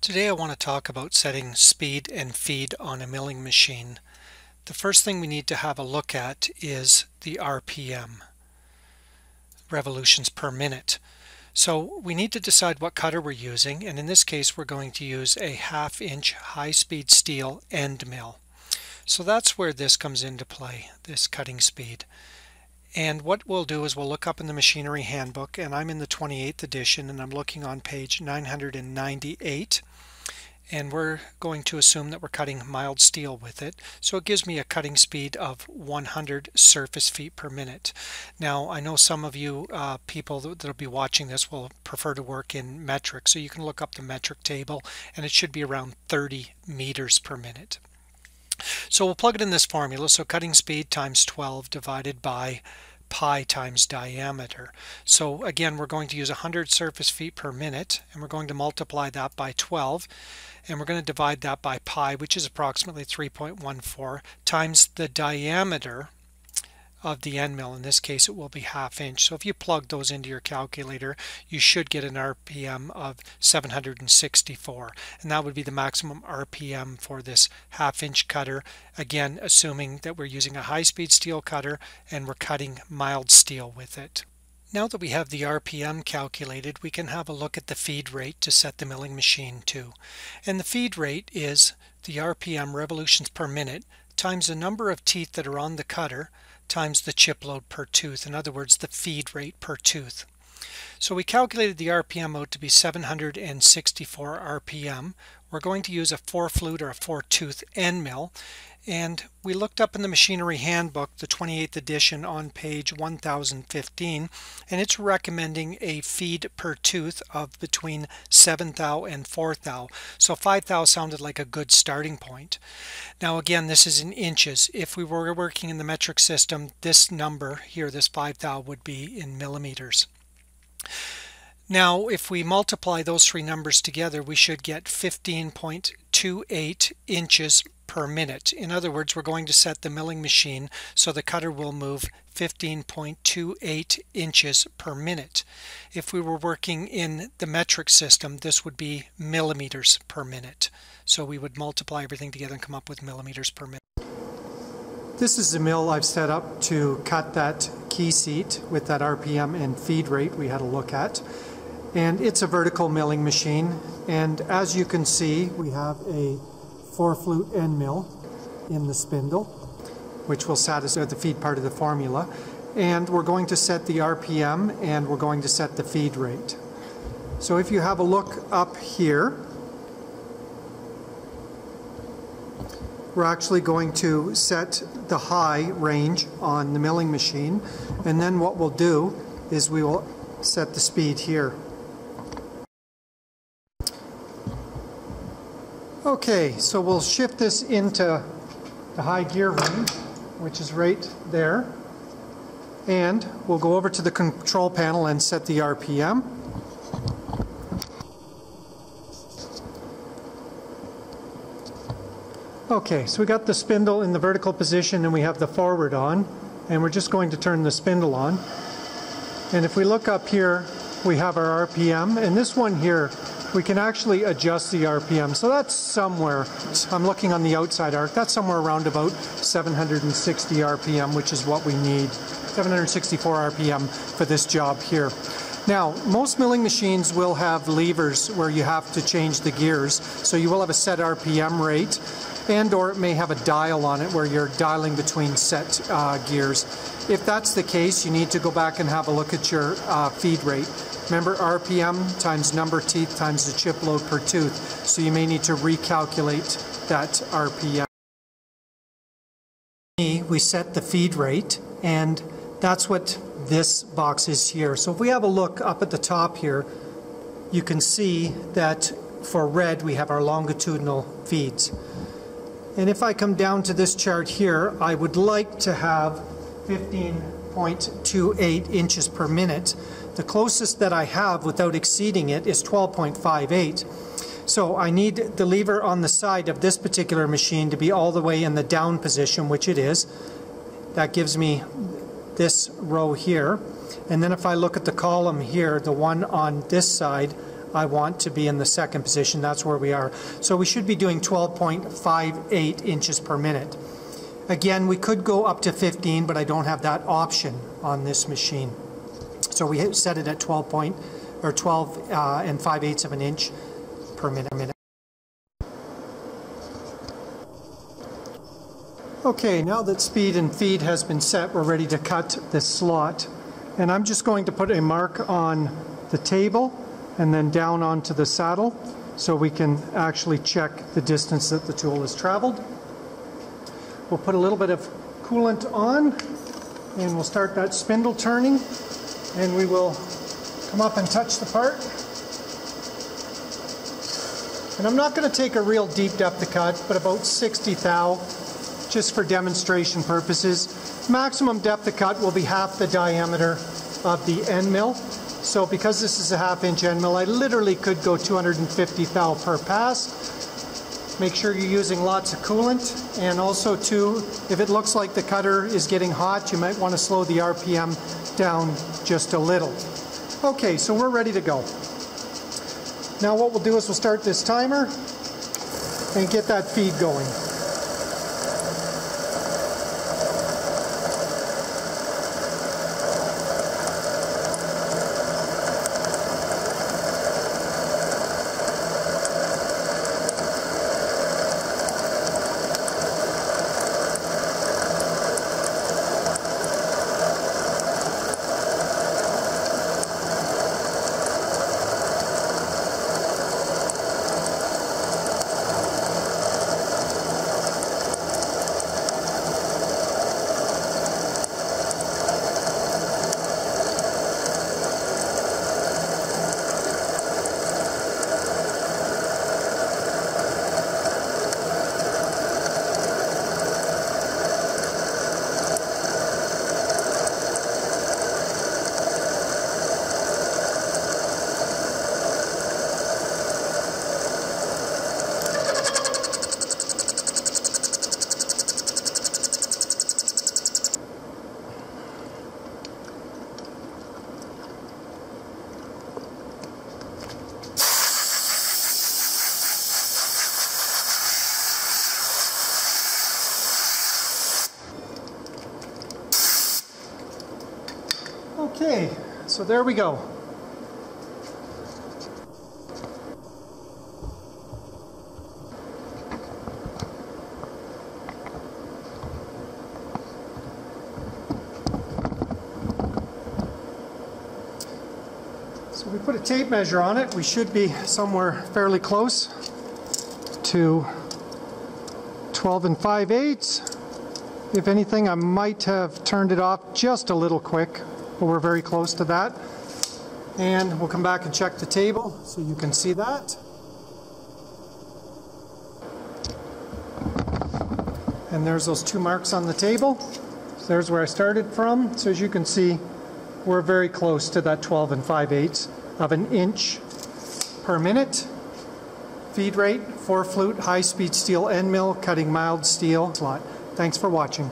Today I want to talk about setting speed and feed on a milling machine. The first thing we need to have a look at is the RPM, revolutions per minute. So we need to decide what cutter we're using and in this case we're going to use a half inch high-speed steel end mill. So that's where this comes into play, this cutting speed. And what we'll do is we'll look up in the machinery handbook and I'm in the 28th edition and I'm looking on page 998 and we're going to assume that we're cutting mild steel with it. So it gives me a cutting speed of 100 surface feet per minute. Now I know some of you uh, people that will be watching this will prefer to work in metric, so you can look up the metric table and it should be around 30 meters per minute. So we'll plug it in this formula, so cutting speed times 12 divided by pi times diameter. So again, we're going to use 100 surface feet per minute, and we're going to multiply that by 12, and we're going to divide that by pi, which is approximately 3.14, times the diameter of the end mill. In this case, it will be half inch. So if you plug those into your calculator, you should get an RPM of 764. And that would be the maximum RPM for this half inch cutter. Again, assuming that we're using a high-speed steel cutter and we're cutting mild steel with it. Now that we have the RPM calculated, we can have a look at the feed rate to set the milling machine to. And the feed rate is the RPM revolutions per minute times the number of teeth that are on the cutter times the chip load per tooth, in other words, the feed rate per tooth. So we calculated the RPM out to be 764 RPM. We're going to use a four flute or a four tooth end mill and we looked up in the machinery handbook the 28th edition on page 1015 and it's recommending a feed per tooth of between 7 thou and 4 thou. So 5 thou sounded like a good starting point. Now again this is in inches. If we were working in the metric system this number here this 5 thou would be in millimeters now, if we multiply those three numbers together, we should get 15.28 inches per minute. In other words, we're going to set the milling machine so the cutter will move 15.28 inches per minute. If we were working in the metric system, this would be millimeters per minute. So we would multiply everything together and come up with millimeters per minute. This is the mill I've set up to cut that key seat with that RPM and feed rate we had a look at. And it's a vertical milling machine. And as you can see, we have a four flute end mill in the spindle, which will satisfy the feed part of the formula. And we're going to set the RPM and we're going to set the feed rate. So if you have a look up here, we're actually going to set the high range on the milling machine and then what we'll do is we will set the speed here. Okay, so we'll shift this into the high gear range, which is right there. And we'll go over to the control panel and set the RPM. Okay, so we got the spindle in the vertical position and we have the forward on. And we're just going to turn the spindle on. And if we look up here, we have our RPM. And this one here we can actually adjust the RPM. So that's somewhere, I'm looking on the outside arc, that's somewhere around about 760 RPM, which is what we need. 764 RPM for this job here. Now, most milling machines will have levers where you have to change the gears, so you will have a set RPM rate, and or it may have a dial on it where you're dialing between set uh, gears. If that's the case, you need to go back and have a look at your uh, feed rate. Remember RPM times number teeth times the chip load per tooth. So you may need to recalculate that RPM. We set the feed rate and that's what this box is here. So if we have a look up at the top here, you can see that for red we have our longitudinal feeds. And if I come down to this chart here, I would like to have 15.28 inches per minute. The closest that I have without exceeding it is 12.58. So I need the lever on the side of this particular machine to be all the way in the down position, which it is. That gives me this row here. And then if I look at the column here, the one on this side, I want to be in the second position. That's where we are. So we should be doing 12.58 inches per minute. Again, we could go up to 15, but I don't have that option on this machine. So we set it at 12 point, or 12 uh, and 5 eighths of an inch per minute. Okay, now that speed and feed has been set, we're ready to cut this slot. And I'm just going to put a mark on the table and then down onto the saddle so we can actually check the distance that the tool has traveled. We'll put a little bit of coolant on and we'll start that spindle turning and we will come up and touch the part. And I'm not going to take a real deep depth of cut, but about 60 thou just for demonstration purposes. Maximum depth of cut will be half the diameter of the end mill. So because this is a half inch end mill, I literally could go 250 thou per pass. Make sure you're using lots of coolant. And also too, if it looks like the cutter is getting hot, you might want to slow the RPM down just a little. Okay, so we're ready to go. Now what we'll do is we'll start this timer and get that feed going. Okay, so there we go. So we put a tape measure on it. We should be somewhere fairly close to 12 and 5 eighths. If anything, I might have turned it off just a little quick, but we're very close to that. And we'll come back and check the table so you can see that. And there's those two marks on the table. So there's where I started from. So as you can see, we're very close to that 12 and 5 eighths of an inch per minute. Feed rate, four flute, high speed steel end mill, cutting mild steel. Thanks for watching.